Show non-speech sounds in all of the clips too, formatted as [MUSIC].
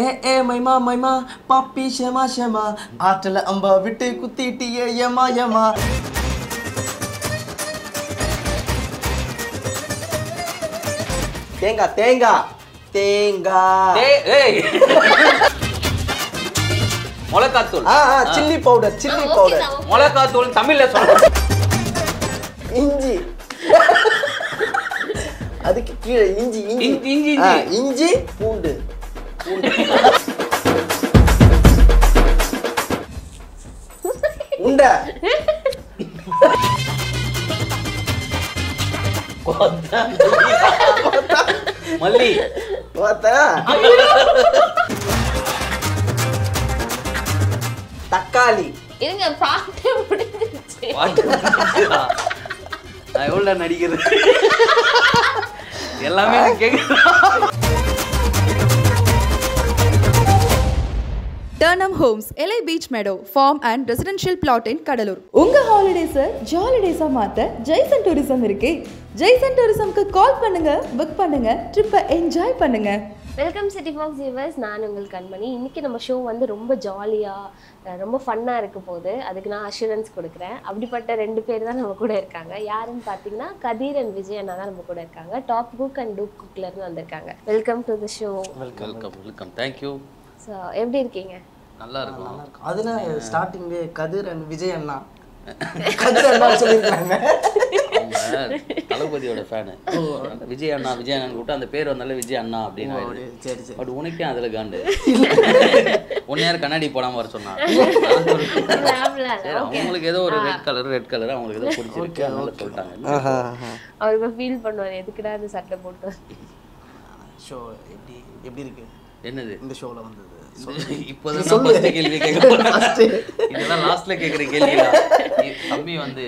ஏ ஏ மைமா மைமா பாப்பி ஷெமா ஷெமா. ஆற்றல அம்பா விட்டு குத்திட்டியே ஏமா ஏமா. தேங்காய் தேங்காய் தேங்காய். மிளகாத்தூள் ஆ ஆ சில்லி பவுடர் சில்லி பவுடர். மிளகாத்தூள் தமிழ்ல சொல்ற இஞ்சி. [LAUGHS] அதுக்கு கீழே இஞ்சி இஞ்சி. இஞ்சி, இஞ்சி, பூண்டு. உண்டை. மல்லி. தக்காளி. இருங்க பாட்டு முடிஞ்சிருச்சு? நான் எவ்வளோ நடிக்கிறது? எல்லாமே கேட்குறேன் Turnham Homes, LA Beach Meadow, Farm and Residential Plot in Cuddalore உங்க ஹாலிடேஸை ஜாலிடேஸா மாத்த ஜெய்சன் டூரிசம் இருக்கே. ஜெய்சன் டூரிசம்க்கு கால் பண்ணுங்க புக் பண்ணுங்க ட்ரிப்பை என்ஜாய் பண்ணுங்க. வெல்கம் சிட்டி ஃபாக்ஸ் வியூவர்ஸ் நான் உங்கள் கண்மணி. இன்னைக்கு நம்ம ஷோ வந்து ரொம்ப ஜாலியாக ரொம்ப ஃபன்னாக இருக்க போகுது. அதுக்கு நான் அஷூரன்ஸ் கொடுக்குறேன். அப்படிப்பட்ட ரெண்டு பேர் தான் நம்ம கூட இருக்காங்க. யாருன்னு பார்த்தீங்கன்னா கதீர் அண்ட் விஜய் அண்ணா தான் நம்ம கூட இருக்காங்க. டாப் குக் அண்ட் டூப் குக்லேருந்து வந்திருக்காங்க. Welcome to the show welcome welcome thank you so எப்படி இருக்கீங்க? நல்லா இருக்கும். அதுல ஸ்டார்டிங் கதிர் அண்ட் விஜய் அண்ணா கதிர் அண்ணா சொல்லியிருக்காங்க. தளபதியோட ஃபேனு விஜய் அண்ணா விஜய் அண்ணன் கூப்பிட்டு அந்த பேர் வந்தாலே விஜய் அண்ணா அப்படின்னு. சரி சரி. பட் உனக்கே அதுல காண்டு. ஒன் நேரம் கண்ணாடி போடாம வர சொன்னா. சரி, அவங்களுக்கு ஏதோ ஒரு ரெட் கலர் ரெட் கலர் அவங்களுக்கு ஏதோ பிடிச்சிருக்கு. அதனால சொல்லிட்டாங்க. அவர் இப்போ ஃபீல் பண்ணுவார் எதுக்குடா இந்த சட்டை போட்டு? ஷோ எப்படி எப்படி இருக்கு? என்னது? இந்த ஷோல வந்தது. இப்போதான் கேள்வி கேட்க. இதெல்லாம் லாஸ்ட்ல கேக்குற கேள்வி தம்பி வந்து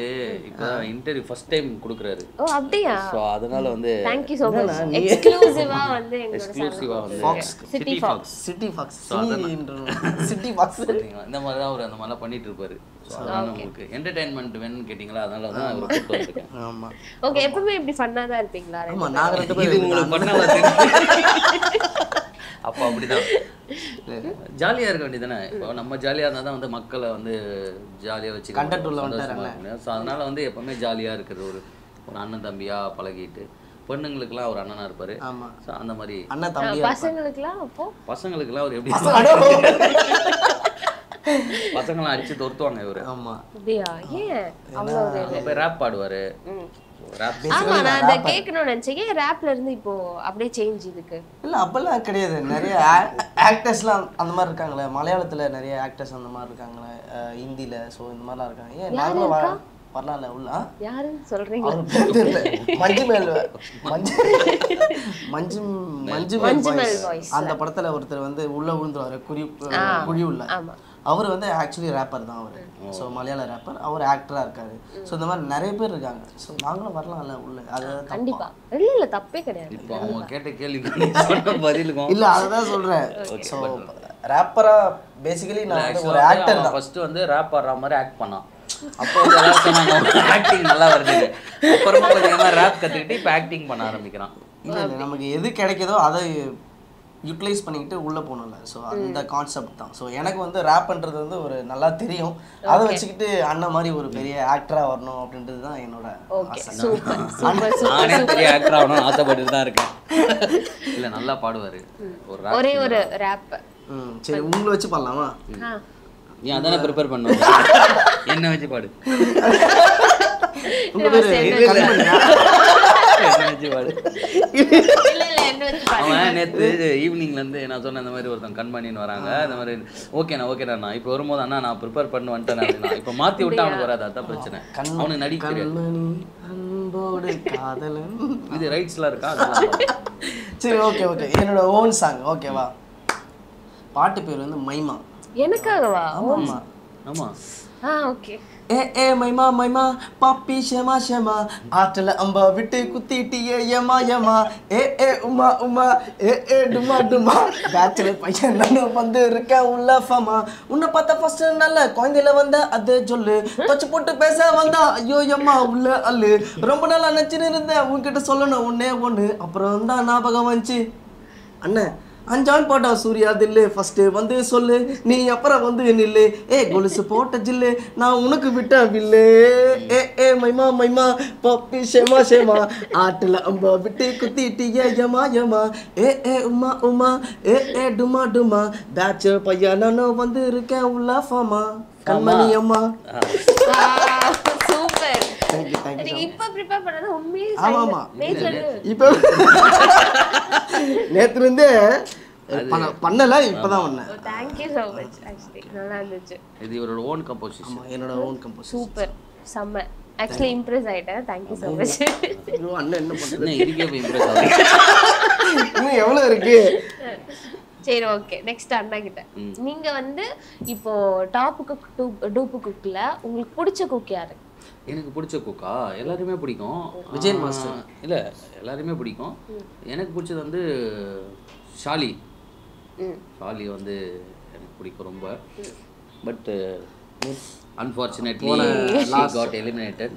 இப்பதான் இன்டர்வியூ ஃபர்ஸ்ட் டைம் கொடுக்குறாரு. ஓ அப்படியா? ஸோ அதனால வந்து தேங்க்யூ ஸோ மச் எக்ஸ்க்ளூசிவாக வந்து எக்ஸ்க்ளூசிவா வந்து. City fox city fox city fox? இந்த மாதிரி தான் அவர் அந்த மாதிரிலாம் பண்ணிட்டு இருப்பாரு. உங்களுக்கு என்டர்டைன்மெண்ட் வேணும்னு கேட்டிங்களா? அதனால தான் அவர் கூப்பிட்டு வந்திருக்கேன் [LAUGHS] ஆமா. ஓகே எப்பவுமே இப்படி ஃபன்னாக தான் இருப்பீங்களா? ஆமா நாங்க ரெண்டு இது பேரும் உங்களுக்கு பண்ணாம தெரியும் அப்போ அப்படிதான். ஜாலியா இருக்க வேண்டியதானே இப்போ நம்ம ஜாலியா இருந்தா தான் வந்து மக்களை வந்து ஜாலியா வச்சு Content உள்ள. ஸோ அதனால வந்து எப்பவுமே ஜாலியா இருக்கிறது ஒரு ஒரு அண்ணன் தம்பியா பழகிட்டு பொண்ணுங்களுக்குலாம் ஒரு அண்ணனா இருப்பாரு. ஆமா. ஸோ அந்த மாதிரி. அண்ணன் தம்பியா பசங்களுக்குலாம் அப்போ? பசங்களுக்குலாம் அவர் எப்படி [LAUGHS] பசங்களாம் அடிச்சு துரத்துவாங்க இவரு. ஆமா. அப்படியா? ஏன்? ரேப் பாடுவாரு. ஆமா நான் அதை கேட்கணும்னு நினைச்சேன். ரேப்ல இருந்து இப்போ அப்படியே சேஞ்ச் இதுக்கு? இல்ல அப்பெல்லாம் கிடையாது. நிறைய ஆக்டர்ஸ்லாம் அந்த மாதிரி இருக்காங்களே. மலையாளத்துல நிறைய ஆக்டர்ஸ் அந்த மாதிரி இருக்காங்களே. ஹிந்தில ஸோ இந்த மாதிரிலாம் இருக்காங்க. ஏன் நாங்களும் வரலாம்ல உள்ள? யாருன்னு சொல்றீங்க தெரியல. மஞ்சு மேல் மஞ்சு மஞ்சு மஞ்சு மேல். அந்த படத்துல ஒருத்தர் வந்து உள்ள விழுந்துருவாரு. குறி குழி உள்ள ஆமா. அவர் வந்து ஆக்சுவலி ரேப்பர் தான் அவர். ஸோ மலையாள ரேப்பர் அவர் ஆக்டரா இருக்காரு. ஸோ இந்த மாதிரி நிறைய பேர் இருக்காங்க. ஸோ நாங்களும் வரலாம்ல உள்ள. அது கண்டிப்பா. இல்ல இல்ல தப்பே கிடையாது. இப்போ அவங்க கேட்ட சொன்ன பதிலுக்கும் இல்ல அதுதான் சொல்றேன். ஸோ ரேப்பரா பேசிக்கலி நான் ஒரு ஆக்டர் தான். ஃபர்ஸ்ட் வந்து ரேப் ஆடுற மாதிரி ஆக்ட் பண்ணான். அப்போ சொன்னாங்க ஆக்டிங் நல்லா வருது. அப்புறமா கொஞ்சமா ரேப் கத்துக்கிட்டு இப்போ ஆக்டிங் பண்ண ஆரம்பிக்கிறான். இல்ல நமக்கு எது கிடைக்குதோ அதை யூட்டிலைஸ் பண்ணிக்கிட்டு உள்ள போகணும்ல. ஸோ அந்த கான்செப்ட் தான். ஸோ எனக்கு வந்து ரேப் பண்றது வந்து ஒரு நல்லா தெரியும். அதை வச்சுக்கிட்டு அண்ணன் மாதிரி ஒரு பெரிய ஆக்டரா வரணும் அப்படின்றது தான் என்னோட [LAUGHS] நானே பெரிய ஆக்டர் ஆகணும்னு ஆசைப்பட்டுட்டு தான் இருக்கேன். இல்ல நல்லா பாடுவாரு. ஒரு ஒரே ஒரு ரேப் ம் சரி உங்களை வச்சு பண்ணலாமா நீ அதானே ப்ரிப்பேர் பண்ணுவ என்ன வச்சு பாடு? உங்க பேரு? என்ன வச்சு பாடு? அவன் நேத்து ஈவினிங்ல இருந்து நான் சொன்ன இந்த மாதிரி ஒருத்தன் கண்மணின்னு வராங்க. இந்த மாதிரி ஓகேண்ணா ஓகேண்ணா நான் இப்போ வரும்போது அண்ணா நான் ப்ரிப்பேர் பண்ணி வந்துட்டேன் இப்போ மாத்தி விட்டா அவனுக்கு வராது அதான் பிரச்சனை. அவனுக்கு நடிக்க தெரியாது. கண்மணி அன்போடு காதலன். இது ரைட்ஸ்லாம் இருக்கா. சரி ஓகே ஓகே. என்னோட ஓன் சாங் ஓகேவா பாட்டு பேர் வந்து மைமா. எனக்காகவா? ஆமா ஆமா. ஆ ஓகே. ஏ ஏ மைமா மைமா பாப்பி ஷமா ஷமா. ஆற்றல அம்பா விட்டு குத்திட்டியே ஏமா ஏமா ஏ ஏ உமா உமா ஏ ஏ டுமா டுமா பேச்சுலர் பையன் நானும் வந்து இருக்கேன் உள்ள ஃபமா. உன்னை பார்த்தா ஃபர்ஸ்ட் நல்ல குழந்தையில வந்த அது சொல்லு. தொச்சு போட்டு பேச வந்தா ஐயோ எம்மா உள்ள அல்லு ரொம்ப நாள் நினச்சின்னு இருந்தேன் உன்கிட்ட சொல்லணும் ஒன்னே ஒன்று அப்புறம் தான் ஞாபகம் வந்துச்சு. அண்ணன் அஞ்சான் பாட்டா சூர்யா தில்லு. ஃபர்ஸ்ட் வந்து சொல்லு. நீ அப்புறம் வந்து நில்லு. ஏ கொலுசு போட்ட ஜில்லு. நான் உனக்கு விட்ட வில்லு. ஏ ஏ மைமா மைமா. பப்பி ஷேமா ஷேமா. ஆட்டுல அம்ப விட்டு குத்திட்டிய யமா யமா. ஏ ஏ உமா உமா. ஏ ஏ டுமா டுமா. பேட்ச் பையன் நானும் வந்து இருக்கேன் உள்ள ஃபாமா கண்மணி அம்மா. சூப்பர். தேங்க்யூ தேங்க்யூ நீங்க இப்ப ப்ரிப்பேர் பண்ணது உண்மையே ஆமா, ஆமா. இப்போ நேத்துல இருந்தே பண்ண பண்ணல இப்பதான் பண்ணேன். தேங்க்யூ ஸோ மச் ஆக்சுவலி நல்லா இருந்துச்சு இது இவரோட ஓன் கம்போசிஷன் ஆமா, என்னோட ஓன் கம்போஸ் சூப்பர் செம்ம. ஆக்சுவலி இம்ப்ரெஸ் ஆயிட்டேன். தேங்க்யூ ஸோ மச் ஐயோ அண்ணன் என்ன பண்றது? என்ன இதுக்கே போய் இம்ப்ரெஸ் ஆகுது? இன்னும் எவ்வளவு இருக்கு? சரி ஓகே நெக்ஸ்ட் அண்ணா கிட்ட. நீங்க வந்து இப்போ டாப்பு குக் டூப்பு குக்ல உங்களுக்கு பிடிச்ச குக் யாரு? எனக்கு பிடிச்ச குக்கா எல்லாருமே பிடிக்கும். விஜயன் ஆ, மாஸ்டர். இல்ல எல்லாருமே பிடிக்கும். எனக்கு பிடிச்சது வந்து ஷாலி. ஷாலி வந்து எனக்கு பிடிக்கும் ரொம்ப. பட் அன்ஃபார்ச்சுனேட்லி காட் எலிமினேட்டட்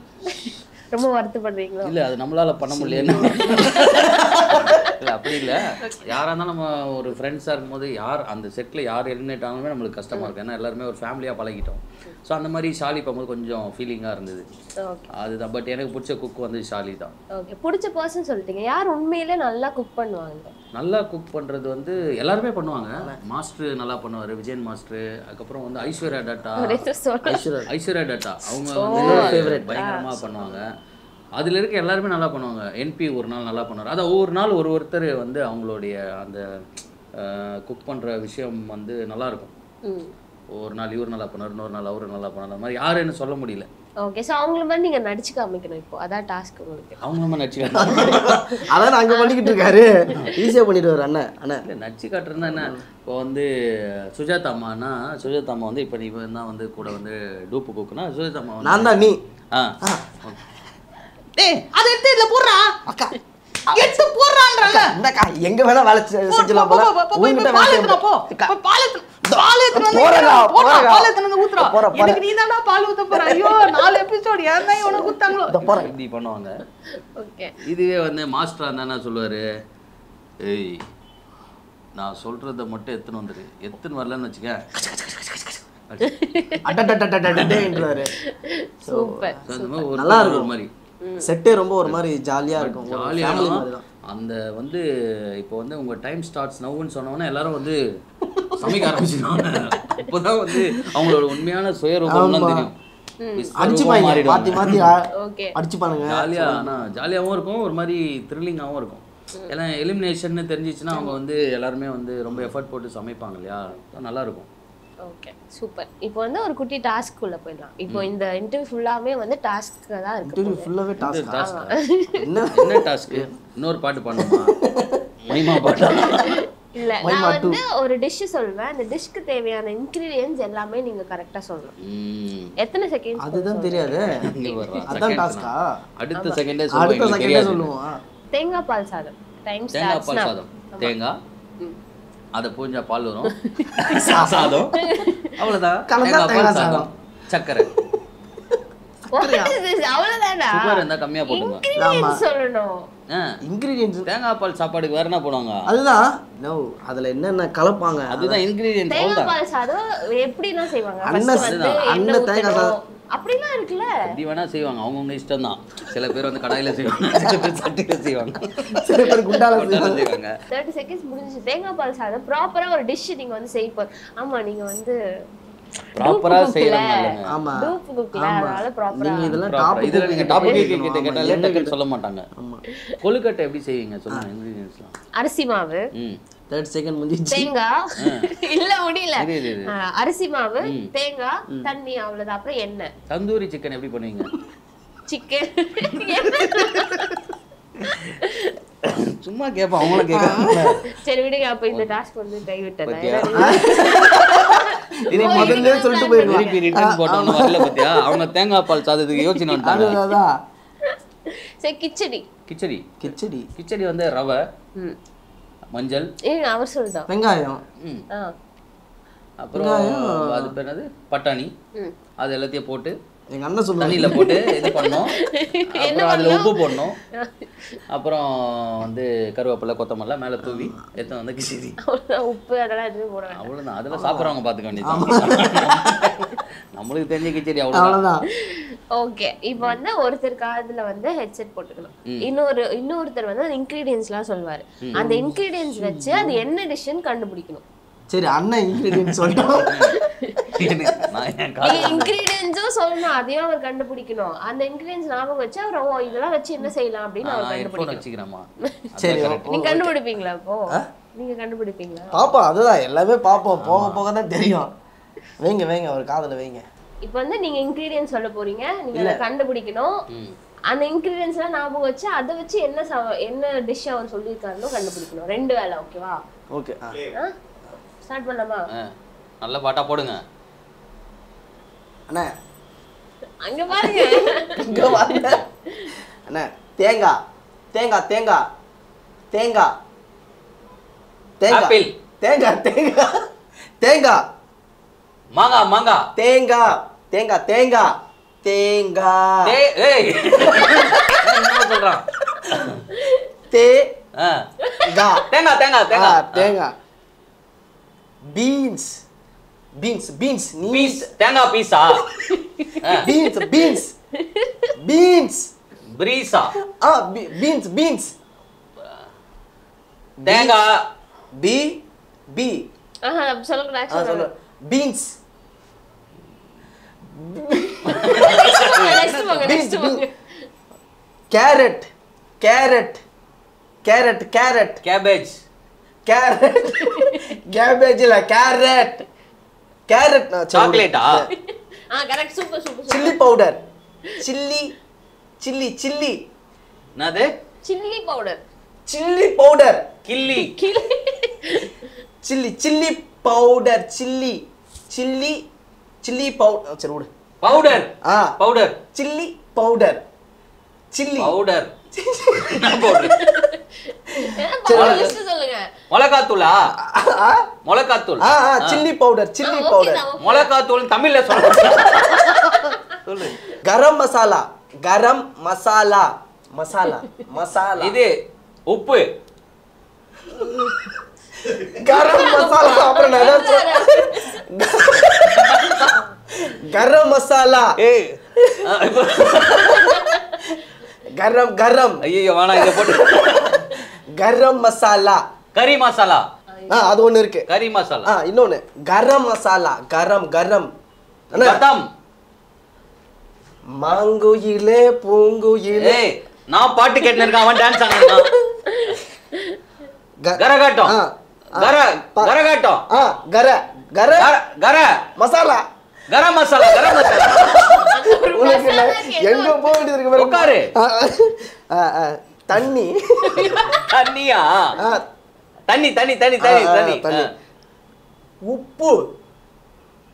ரொம்ப வருத்தப்படுறீங்களோ? இல்ல அது நம்மளால பண்ண முடியலன்னு. [LAUGHS] [LAUGHS] இல்ல அப்படி இல்ல. யாரா இருந்தாலும் நம்ம ஒரு ஃப்ரெண்ட்ஸா இருக்கும்போது யார் அந்த செட்ல யார் எலிமினேட் ஆனாலுமே நம்மளுக்கு கஷ்டமா இருக்கும் ஏன்னா எல்லாருமே ஒரு ஃபேமிலியா பழகிட்டோம். ஸோ அந்த மாதிரி ஷாலி பார்க்கும்போது கொஞ்சம் ஃபீலிங்கா இருந்தது. அதுதான். பட் எனக்கு பிடிச்ச குக் வந்து ஷாலி தான். ஓகே பிடிச்ச பர்சன் சொல்லிட்டீங்க. யார் உண்மையிலே நல்லா குக் பண்ணுவாங்க? நல்லா குக் பண்றது வந்து எல்லாருமே பண்ணுவாங்க. மாஸ்டர் நல்லா பண்ணுவாரு. விஜயன் மாஸ்டர். அதுக்கப்புறம் வந்து ஐஸ்வர்யா டாட்டா. ஐஸ்வர்யா ஐஸ்வர்யா டாட்டா. அவங்க வந்து ஃபேவரட் பயங்கரமா பண்ணுவாங்க. அதுல இருக்க எல்லாருமே நல்லா பண்ணுவாங்க. என்பி ஒரு நாள் நல்லா பண்ணுவார். அதான் ஒவ்வொரு நாள் ஒரு ஒருத்தர் வந்து அவங்களுடைய அந்த குக் பண்ற விஷயம் வந்து நல்லா இருக்கும். ம். ஒரு நாள் இவர் நல்லா பண்ணுவார் இன்னொரு நாள் அவரு நல்லா பண்ணார் அந்த மாதிரி யாருன்னு சொல்ல முடியல. ஓகே ஸோ அவங்கள மாதிரி நீங்க நடிச்சு காமிக்கணும் இப்போ. அதான் டாஸ்க் உங்களுக்கு. அவங்க நம்ம நடிச்சு [LAUGHS] அதான் அங்க பண்ணிக்கிட்டு இருக்காரு. ஈஸியா பண்ணிடுவாரு அண்ணன் அண்ணன். இல்லை நடிச்சு காட்டுறதுனா என்ன? இப்போ வந்து சுஜாதா அம்மானா சுஜாதா அம்மா வந்து இப்போ நீ தான் வந்து கூட வந்து டூப்பு குக்குனா சுஜாதா அம்மா நான் தான் நீ. ஆ. டேய் அதை எடுத்து இதுல போடுறா. அக்கா. எடுத்து போடுறான்றல இந்தக்கா எங்க வேணா வேலை செஞ்சலாம் போல. வேலை எடுத்துனா போ. பால் எடுத்து வந்து வந்து ஊத்துறா. எனக்கு நீ தான்டா பால் ஊத்த போற. ஐயோ நாலு எபிசோட் ஏன் தான் இவனை ஊத்தாங்களோ? இதோ போறேன். இப்படி பண்ணுவாங்க. ஓகே. இதுவே வந்து மாஸ்டர் என்ன சொல்லுவாரு ஏய் நான் சொல்றத மட்டும் எத்துன்னு வந்துரு. எத்துன்னு வரலன்னு வச்சுக்க. நல்லா இருக்கும். மாதிரி. செட்டே ரொம்ப ஒரு மாதிரி இருக்கும். ஜாலியாக மாதிரி தான். அந்த வந்து இப்போ வந்து உங்க டைம் ஸ்டார்ட்ஸ் நவுன்னு சொன்னோன்னே எல்லாரும் வந்து சமைக்க ஆரம்பிச்சிடுவாங்க [LAUGHS] அப்போதான் வந்து அவங்களோட உண்மையான சுயரூபம்லாம் தெரியும். அடிச்சுப்பாங்க. மாத்தி மாத்தி ஆ- ஓகே. அடிச்சுப்பானுங்க. ஜாலியா ஆனா ஜாலியாவும் இருக்கும் ஒரு மாதிரி த்ரில்லிங்காகவும் இருக்கும். ஏன்னா எலிமினேஷன் தெரிஞ்சிச்சுன்னா அவங்க வந்து எல்லாருமே வந்து ரொம்ப எஃபர்ட் போட்டு சமைப்பாங்க இல்லையா? நல்லா இருக்கும். ஓகே சூப்பர் இப்போ வந்து ஒரு குட்டி டாஸ்க் உள்ள போயிடலாம். இப்போ இந்த இன்டர்வியூ ஃபுல்லாமே வந்து டாஸ்க் தான் இருக்கு இன்டர்வியூ ஃபுல்லாவே டாஸ்க் டாஸ்க் என்ன என்ன டாஸ்க் இன்னொரு பாட்டு பண்ணுமா மைமா பாட்டா? இல்ல நான் வந்து ஒரு டிஷ் சொல்வேன் அந்த டிஷ்க்கு தேவையான இன்கிரீடியன்ஸ் எல்லாமே நீங்க கரெக்டா சொல்லணும். ம். எத்தனை செகண்ட்ஸ் அதுதான் தெரியாது. அதான் டாஸ்கா. அடுத்த செகண்டே அடுத்த சொல்லுவோம் செகண்டே தெரியாது. சொல்லுவோம். தேங்காய் பால் சாதம். டைம் தேங்காய் பால் சாதம். தேங்காய் அதை பூஞ்சா பால் வரும். [LAUGHS] சாதம்? அவ்வளவுதான். கலந்தா சாதம். சக்கரை. [LAUGHS] கம்மியா போட்டுங்க இன்கிரீடியன்ஸ் தேங்காய் பால் சாப்பாடுக்கு வேற என்ன போடுவாங்க? அதுதான். நோ அதுல என்னென்ன கலப்பாங்க? அதுதான் இன்கிரீடியன்ஸ் தேங்காய் பால் சாதம் எப்படிலாம் செய்வாங்க? அண்ணன் தேங்காய் சாதம். அப்படிலாம் இருக்குல்ல. எப்படி வேணா செய்வாங்க. அவங்கவுங்க இஷ்டம் தான் சில பேர் வந்து கடாயில செய்வாங்க. [LAUGHS] சில பேர் சட்டியில செய்வாங்க. சில பேர் குண்டால செய்வாங்க. தேர்ட்டி செகண்ட்ஸ் முடிஞ்சுச்சு. தேங்காய் பால் சாதம். ப்ராப்பரா ஒரு டிஷ் நீங்க வந்து செய்ய ஆமா நீங்க வந்து ப்ராப்பரா செய்யறாங்க ஆமா. டூப் குக்ல ஆமா. அதனால ப்ராப்பரா நீங்க இதெல்லாம் Proper. டாபிக் இதுல நீங்க டாபிக் கிட்ட கேட்டாலே என்ன டக்குன்னு சொல்ல மாட்டாங்க. ஆமா. கொழுக்கட்டை எப்படி செய்வீங்க? சொல்லுங்க இன்கிரீடியன்ஸ்லாம் அரிசி மாவு. ம். தேர்ட் செகண்ட் முடிஞ்சிச்சு. தேங்காய் இல்ல முடியல. அரிசி மாவு தேங்காய் தண்ணி அவ்வளவுதான். அப்புறம் எண்ணெய் தந்தூரி சிக்கன் எப்படி பண்ணுவீங்க? சிக்கன் சும்மா கேட்போம் அவங்கள கேட்கறாங்க சரி விடுங்க. அப்ப இந்த டாஸ்க் வந்து கைவிட்டேன்? இது முதல்ல சொல்லிட்டு போயிருக்கலாம் திருப்பி ரிட்டர்ன் போட்டவங்க வரல பாத்தியா? அவங்க தேங்காய் பால் சாதத்துக்கு யோசனை அதுதான் சரி கிச்சடி. கிச்சடி. கிச்சடி. கிச்சடி வந்து ரவை. ம். மஞ்சள். அவர் சொல்லுதான். வெங்காயம். அப்புறம் அது பேர் என்னது? பட்டாணி. அது எல்லாத்தையும் போட்டு எங்க அண்ணன் சொல்லுவாங்க தண்ணியில போட்டு இது பண்ணோம். [LAUGHS] அப்புறம் அதுல உப்பு போடணும். அப்புறம் வந்து கருவேப்பிலை கொத்தமல்லி மேல தூவி எடுத்து வந்து கிசிரி. உப்பு அதெல்லாம் எதுவுமே போட வேண்டாம். அவ்வளவுதான். அதெல்லாம் சாப்பிட்றவங்க பார்த்துக்க வேண்டியது நம்மளுக்கு தெரிஞ்ச கிச்சடி அவ்வளவுதான். ஓகே இப்போ வந்து ஒருத்தர் காதுல வந்து ஹெட்செட் போட்டுக்கணும். இன்னொரு இன்னொருத்தர் வந்து அந்த இன்கிரீடியன்ஸ்லாம் சொல்லுவாரு அந்த இன்கிரீடியன்ஸ் வச்சு அது என்ன டிஷ்ஷுன்னு கண்டுபிடிக்கணும். சரி அண்ணன் காது இன்கிரீடியன்ஸும் சொல்லணும் அதையும் அவர் கண்டுபிடிக்கணும். அந்த இன்கிரீடியன்ஸ் ஞாபகம் வச்சு அவர் ஓ இதெல்லாம் வச்சு என்ன செய்யலாம்? அப்படின்னு அவர் [LAUGHS] சரி correct. நீங்க கண்டுபிடிப்பீங்களா அப்போ? நீங்க கண்டுபிடிப்பீங்களா? பாப்போம் அதுதான் எல்லாமே பார்ப்போம் போக போக தான் தெரியும். வைங்க வைங்க ஒரு காதுல வைங்க. இப்போ வந்து நீங்க இன்கிரீடியன்ஸ் சொல்ல போறீங்க. நீங்க அதை கண்டுபிடிக்கணும். அந்த இன்கிரீடியன்ஸ் எல்லாம் ஞாபகம் வச்சு அதை வச்சு என்ன என்ன டிஷ் அவர் சொல்லியிருக்காருன்னு கண்டுபிடிக்கணும். ரெண்டு வேலை ஓகேவா ஓகே ஸ்டார்ட் பண்ணலாமா? நல்ல பாட்டா போடுங்க. அண்ணா. அங்க பாருங்க. இங்க வாங்க. அண்ணா தேங்காய் தேங்காய் தேங்காய் தேங்காய் தேங்காய் ஆப்பிள். தேங்காய் தேங்காய் தேங்காய் மாங்கா மாங்கா தேங்காய் தேங்காய் தேங்காய் தேங்காய் ஏய் என்ன சொல்றான் ஆ. தேங்காய் தேங்காய் தேங்காய் ஆ, தேங்காய் தேங்காய் பீன்ஸ் பீன்ஸ் பீன்ஸ் பீஸ் தேங்காய் பீஸா? பீன்ஸ் பீன்ஸ் பீன்ஸ் பிரீஸா ஆ பீன்ஸ் பீன்ஸ் தேங்காய் பி பி ஆஹா சொல்லக்கூடாது ஆ சொல்லு. Beans carrot carrot carrot carrot cabbage carrot cabbage இல்ல கேரட் கேரட் சாக்லேட்டா ஆ correct super super chilli powder chilli chilli chilli என்னது? Chilli powder chilli powder Ghilli chilli chilli powder chilli chilli chilli powder சரி விடு. பவுடர் ஆ. Powder chilli powder chilli powder மிளகாத்தூளா? ஆ மிளகாத்தூள். ஆ chilli powder chilli powder மிளகாத்தூள் தமிழ்ல சொல்ல சொல்லு. கரம் மசாலா. கரம் மசாலா. மசாலா. மசாலா. இது உப்பு. கரம் மசாலா அப்புறம் கரம் மசாலா. ஏய் கரம் கரம். ஐயோ வேணாம் இதை போட்டு. கரம் மசாலா. கறி மசாலா. ஆ அது ஒண்ணு இருக்கு. கறி மசாலா. ஆ இன்னொன்னு. கரம் மசாலா. கரம் கரம். கதம். மாங்குயிலே பூங்குயிலே. நான் பாட்டு கேட்டுன்னு இருக்கேன் அவன் டான்ஸ் க- கரகாட்டம். ஆ. கர கரகாட்டம் ஆ கர கர கர மசாலா. கரம் மசாலா கரம் மசாலா. உனக்கு எங்க போக வேண்டியது இருக்கு. உட்காரு. தண்ணி. தண்ணியா? ஆ, தண்ணி தண்ணி தண்ணி தண்ணி தண்ணி. தண்ணி. உப்பு.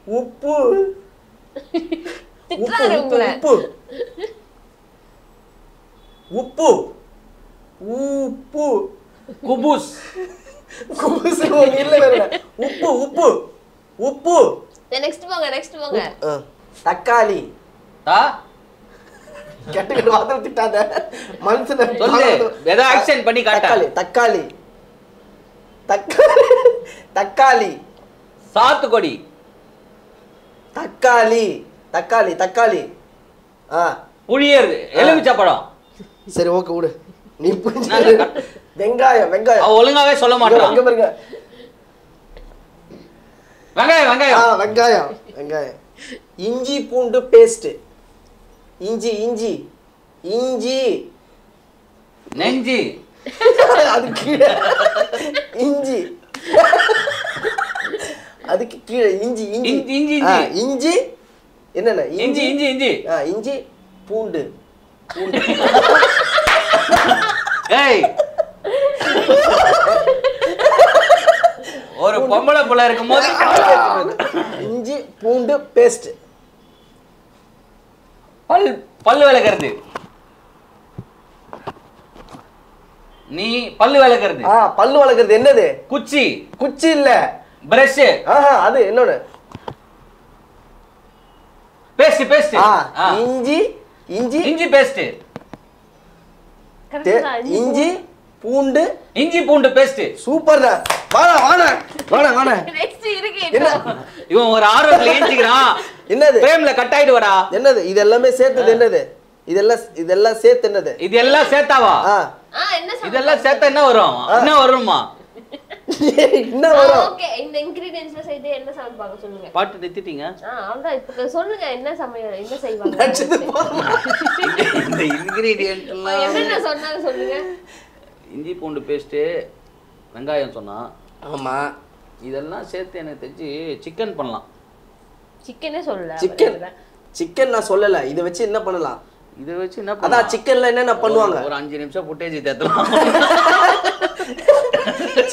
உப்பு. உப்பு. உப்பு. உப்பு. குபூஸ். [LAUGHS] குபுசு ஒண்ணு இல்ல வேற. உப்பு உப்பு உப்பு. நெக்ஸ்ட் போங்க நெக்ஸ்ட் போங்க. தக்காளி. தா? கெட்ட கெட்ட வார்த்தை திட்டாத மனுஷன சொல்லு. ஏதோ action பண்ணி காட்டு. தக்காளி தக்காளி. தக்காளி தக்காளி. சாத்துக்கொடி தக்காளி தக்காளி தக்காளி. ஆ புளியர் எலுமிச்சப்பழம் சரி ஓகே விடு. நீ புரிஞ்சு வெங்காயம் வெங்காயம். ஒழுங்காவே சொல்ல இங்க மாட்டான். பாருங்க. வெங்காயம் வெங்காயம். வெங்காயம் வெங்காயம். இஞ்சி பூண்டு பேஸ்ட் இஞ்சி இஞ்சி. இஞ்சி. நெஞ்சு. அது கீழே. இஞ்சி. அதுக்கு கீழே இஞ்சி இஞ்சி. இஞ்சி, இஞ்சி, ஆ, இஞ்சி. இஞ்சி. என்னென்ன? இஞ்சி இஞ்சி இஞ்சி ஆ இஞ்சி பூண்டு பூண்டு. ஏய் ஒரு பொம்பளை புள்ள இருக்கும் போது இஞ்சி பூண்டு பேஸ்ட் பல் பல்லு விளக்குறது. நீ பல்லு விளக்குறது. ஆ பல்லு வளர்க்கறது என்னது? குச்சி. குச்சி இல்ல. பிரஷ் ஆஹா அது என்னோட பேஸ்ட் பேஸ்ட் இஞ்சி இஞ்சி. இஞ்சி பேஸ்ட் இஞ்சி பூண்டு. இஞ்சி பூண்டு பேஸ்ட் சூப்பர்டா வாடா வாடா. வாடா வாடா. Next இருக்கு என்ன? இவன் ஒரு ஆர்வத்துல ஏஞ்சிக்கிறான். என்னது? பிரேம்ல கட் ஆயிட்டு வரா என்னது? இது எல்லாமே சேர்த்தது என்னது? இதெல்லாம் இதெல்லாம் சேர்த்து என்னது? இது எல்லாம் சேர்த்தாவா? ஆ. ஆ என்ன சொல்ல இதெல்லாம் சேர்த்தா என்ன வரும்? என்ன வருமா என்ன வரும்? ஓகே இந்த இன்கிரிடியன்ஸ்ல செய்து என்ன சமைப்பாங்க சொல்லுங்க? பாட்டு நிறுத்திட்டீங்க. ஆ அவ்வளவுதான். இப்ப சொல்லுங்க என்ன சமையல் என்ன செய்வாங்க? இந்த என்னென்ன சொன்னாலும் சொல்லுங்க. இஞ்சி பூண்டு பேஸ்ட்டு வெங்காயம் சொன்னா ஆமா. இதெல்லாம் சேர்த்து எனக்கு தெரிஞ்சு சிக்கன் பண்ணலாம். சிக்கனே சொல்லல சிக்கன் சிக்கன் நான் சொல்லல. இதை வச்சு என்ன பண்ணலாம்? இதை வச்சு என்ன அதான் பண்ணலாம்? சிக்கன்ல என்னென்ன பண்ணுவாங்க? ஒரு அஞ்சு நிமிஷம் ஃபுட்டேஜ் தேத்தலாம்.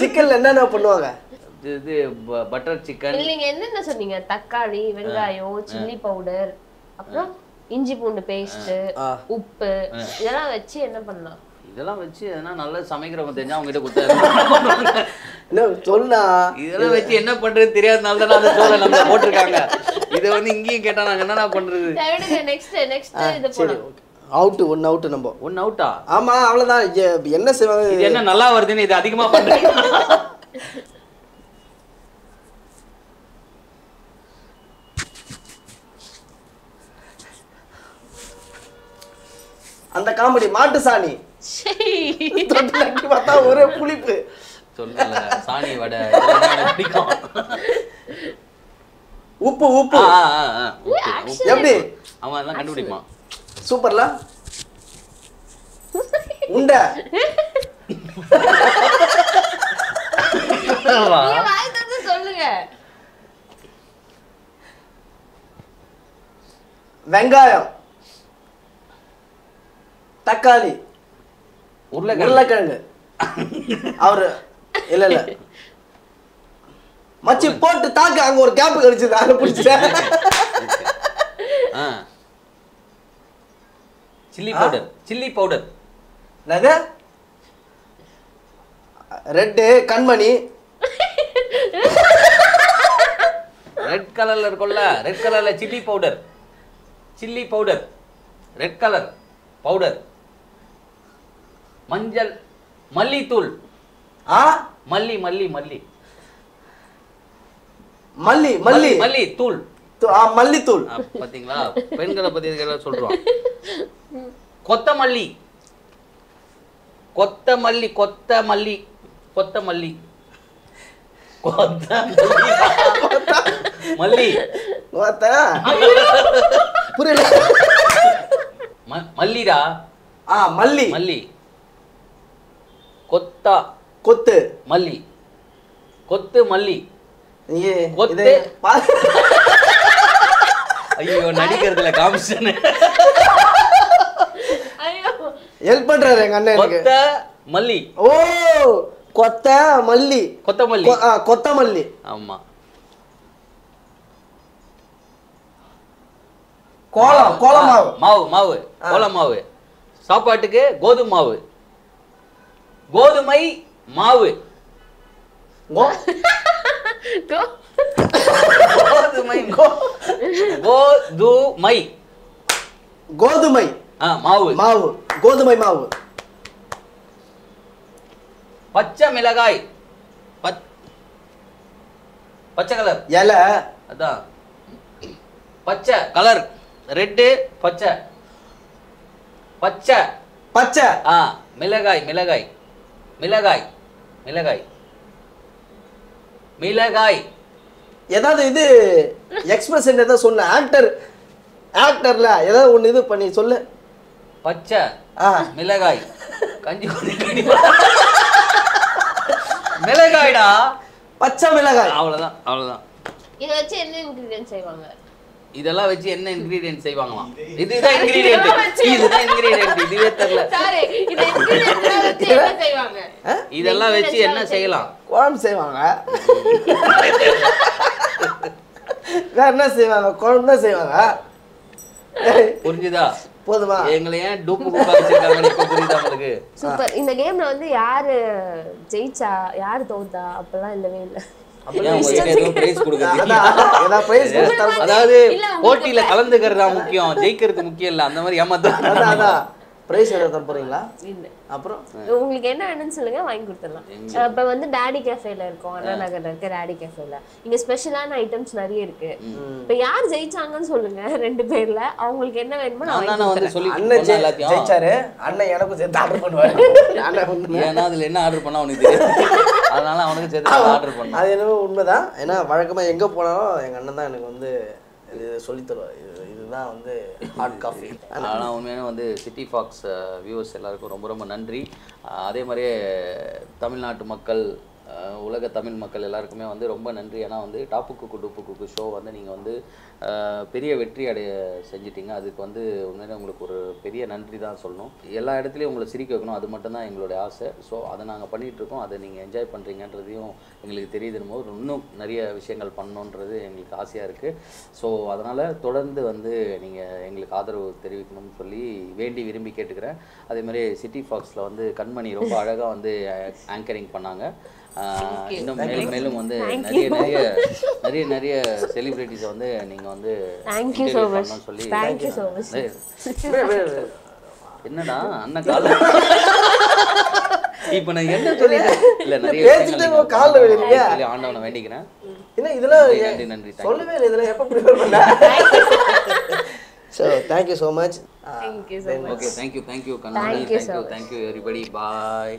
சிக்கன்ல என்னென்ன பண்ணுவாங்க? இது- இது பட்டர் சிக்கன் நீங்க என்னென்ன சொன்னீங்க? தக்காளி வெங்காயம் சில்லி பவுடர் அப்புறம் இஞ்சி பூண்டு பேஸ்ட். உப்பு இதெல்லாம் வச்சு என்ன பண்ணலாம்? இதெல்லாம் வச்சு எதனா நல்லா சமைக்கிறவங்க தெரிஞ்சா அவங்க கிட்ட கொடுத்தா என்ன? சொன்னா. இதெல்லாம் வச்சு என்ன பண்றது தெரியாதனால தானே அந்த நம்ம போட்டிருக்காங்க. இதை வந்து இங்கேயும் கேட்டா நாங்க என்னடா பண்றது? நெக்ஸ்ட் நெக்ஸ்ட் இது சரி போலாம். அவுட்டு ஒன்னு அவுட்டு நம்ம. ஒன்னு அவுட்டா ஆமா அவ்வளவுதான். என்ன இது செய்வாங்க என்ன நல்லா வருதுன்னு இது அதிகமா பண்றீங்க? அந்த காமெடி மாட்டு சாணி தொட்டு நக்கி பார்த்தா ஒரே புளிப்பு. சொல்லல சாணி வடை பிடிக்கும். உப்பு உப்பு. எப்படி? அவன் எல்லாம் கண்டுபிடிப்பான். சூப்பர்ல? உண்டை. சொல்லுங்க. வெங்காயம். தக்காளி. உருளைக்கிழங்கு. அவரு இல்ல இல்ல. மச்சி போட்டு தாக்கு அங்க ஒரு கேப் கிடைச்சது அங்க பிடிச்சேன் சில்லி பவுடர் சில்லி பவுடர். என்னது? ரெட்டு கண்மணி. ரெட் கலர்ல இருக்கும்ல ரெட் கலர்ல chilli powder. Chilli powder. Red colour powder. மஞ்சள் மல்லித்தூள். ஆ? மல்லி மல்லி மல்லி. மல்லி மல்லி. மல்லி தூள். மல்லித்தூள். பாத்தீங்களா? பெண்களை பத்தி இதெல்லாம் சொல்றோம்? கொத்தமல்லி. கொத்தமல்லி கொத்தமல்லி கொத்தமல்லி. கொத்த? மல்லி? புரியல. மல்லிடா? ஆ மல்லி. மல்லி. கொத்தா. கொத்து. மல்லி. கொத்து மல்லி. நீ கொத்து. ஐயோ நடிக்கிறதுல காமிஷன் ஐயோ. ஹெல்ப் பண்றாரு எங்க அண்ணன் கொத்த மல்லி. ஓ கொத்த மல்லி. கொத்தமல்லி கொத்தமல்லி ஆமா. கோலம் கோலம் மாவு. மாவு மாவு. கோலம் மாவு. சாப்பாட்டுக்கு கோதுமை மாவு. கோதுமை மாவு. கோதுமை கோதுமை. கோதுமை. ஆ மாவு. மாவு. கோதுமை மாவு. பச்சை மிளகாய். பச்- பச்சை கலர். இலை. அதான். பச்சை கலர். ரெட்டு பச்சை. பச்சை. பச்சை. ஆ மிளகாய் மிளகாய். மிளகாய். மிளகாய். மிளகாய். ஏதாவது இது எக்ஸ்பிரஷன் ஏதாவது சொன்ன ஆக்டர் ஆக்டர்ல ஏதாவது ஒண்ணு இது பண்ணி சொல்லு. பச்சை. ஆ. மிளகாய். கஞ்சி. மிளகாய்டா. பச்சை மிளகாய். அவ்வளவுதான் அவ்வளவுதான். இத வச்சு என்ன இன்கிரிடியன்ட் செய்வாங்க? இதெல்லாம் வச்சு என்ன இன்கிரீடியன்ட் செய்வாங்களாம்? இதுதான் இன்கிரீடியன்ட் இதுதான் இன்கிரீடியன்ட் இதுவே தெரியல. சாரி இத இன்கிரிடியன்ட் வச்சு என்ன செய்வாங்க? இதெல்லாம் வச்சு என்ன செய்யலாம்? குழம்பு செய்வாங்க. வேற என்ன செய்வாங்க? குழம்பு தான் செய்வாங்க. புரிஞ்சுதா? போதுமா? எங்களை ஏன் டூப்பு புரியுதா உங்களுக்கு? சூப்பர். இந்த கேம்ல வந்து யாரு ஜெயிச்சா யாரு தோத்தா? அப்பெல்லாம் இல்லவே இல்ல பிரைஸ் ஏதாவது அதாவது போட்டியில கலந்துக்கிறது தான் முக்கியம். ஜெயிக்கிறது முக்கியம் இல்ல. அந்த மாதிரி ஏமாத்த prize எதாவது தர போறீங்களா? இல்ல. அப்புறம்? உங்களுக்கு என்ன வேணும்னு சொல்லுங்க வாங்கி கொடுத்துடலாம். இப்ப வந்து டாடி கேஃபேல இருக்கோம் அண்ணா நகர்ல இருக்க டாடி கேஃபேல இங்க ஸ்பெஷலான ஐட்டம்ஸ் நிறைய இருக்கு. இப்ப யார் ஜெயிச்சாங்கன்னு சொல்லுங்க ரெண்டு பேர்ல. அவங்களுக்கு என்ன வேணுமோ நான் வந்து சொல்லி அண்ணன் ஜெயிச்சாரு. அண்ணன் எனக்கும் சேர்த்து ஆர்டர் பண்ணுவாரு. அண்ணன். ஏன்னா அதுல என்ன ஆர்டர் பண்ணா அவனுக்கு தெரியும் [LAUGHS] அதனால அவனுக்கு சேர்த்து ஆர்டர் பண்ணான் அது என்னவோ உண்மைதான். ஏன்னா வழக்கமா எங்க போனாலும் எங்க அண்ணன் தான் எனக்கு வந்து இது சொல்லி தருவார். இது இதுதான் வந்து ஹாட் காஃபி ஆனால் உண்மையான வந்து சிட்டி ஃபாக்ஸ் வியூவர்ஸ் எல்லாருக்கும் ரொம்ப ரொம்ப நன்றி. அதே மாதிரியே தமிழ்நாட்டு மக்கள் உலக தமிழ் மக்கள் எல்லாருக்குமே வந்து ரொம்ப நன்றி. ஏன்னா வந்து டாப்புக்கு குக்கு குக்கு ஷோ வந்து நீங்கள் வந்து பெரிய வெற்றி அடைய செஞ்சிட்டீங்க. அதுக்கு வந்து உண்மையிலே உங்களுக்கு ஒரு பெரிய நன்றி தான் சொல்லணும். எல்லா இடத்துலையும் உங்களை சிரிக்க வைக்கணும். அது மட்டும்தான் எங்களுடைய ஆசை. ஸோ அதை நாங்கள் பண்ணிகிட்ருக்கோம் அதை நீங்கள் என்ஜாய் பண்ணுறீங்கன்றதையும் எங்களுக்கு தெரியுதுன்னு போது இன்னும் நிறைய விஷயங்கள் பண்ணணுன்றது எங்களுக்கு ஆசையாக இருக்குது ஸோ அதனால் தொடர்ந்து வந்து நீங்கள் எங்களுக்கு ஆதரவு தெரிவிக்கணும்னு சொல்லி வேண்டி விரும்பி கேட்டுக்கிறேன். அதேமாதிரி சிட்டி ஃபாக்ஸில் வந்து கண்மணி ரொம்ப அழகாக வந்து ஆங்கரிங் பண்ணாங்க. இன்னும் மேலும் மேலும் வந்து நிறைய நிறைய நிறைய நிறைய செலிபிரிட்டிஸை வந்து நீங்கள் வந்து so interview much. பண்ணணும்னு சொல்லி you so much. டேய், [LAUGHS] என்னடா அண்ணன் கால இப்ப நான் என்ன சொல்லிட்டேன் இல்ல நிறைய பேசிட்டு கால்ல. சொல்லி ஆண்டவனை வேண்டிக்கிறேன். என்ன இதெல்லாம் நன்றி, நன்றி, நன்றி, thank you. சொல்லவே இல்லை இதெல்லாம் எப்போ ப்ரிப்பேர் பண்ண? So thank you so much Thank you so much. Okay thank you thank you கண்ணாடி Thank you so thank you. Thank you everybody bye